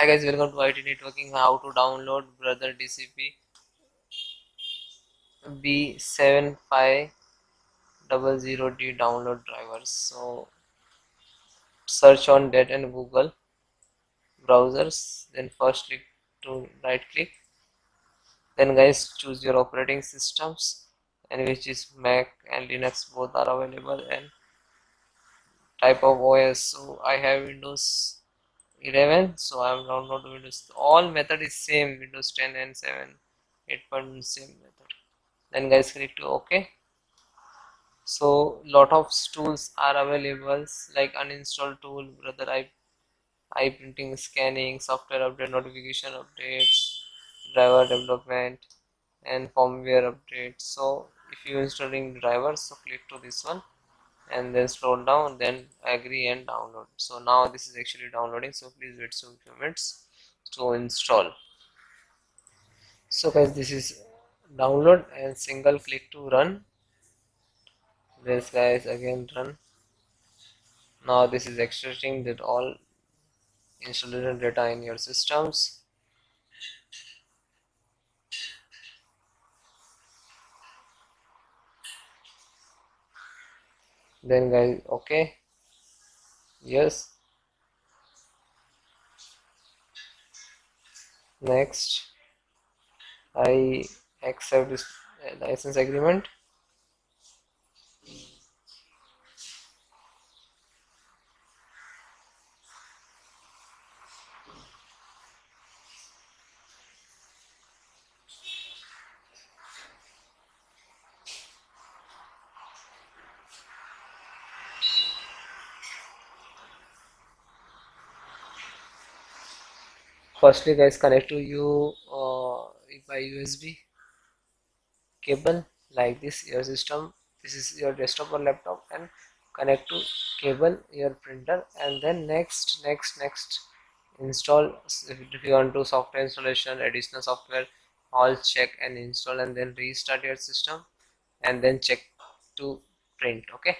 Hi guys, welcome to IT Networking. How to download Brother DCP B7500D download drivers. So search on that and Google browsers. Then first click to right click. Then guys choose your operating systems and which is Mac and Linux both are available and type of OS. So I have Windows 11 so i am download windows. All method is same windows 10 and 7 8 same method. Then guys click to ok. So lot of tools are available like uninstall tool brother i i printing scanning software update notification updates driver development and firmware updates. So if you installing drivers so click to this one and then scroll down then agree and download. So now this is actually downloading so please wait some few minutes to install. So guys this is download and single click to run. This guys again run. Now this is extracting that all installation data in your systems then guys okay. Yes. Next. I accept this license agreement firstly guys connect to you uh, by USB cable like this your system. This is your desktop or laptop and connect to cable your printer. And then next next next install if you want to software installation additional software all check and install and then restart your system and then check to print okay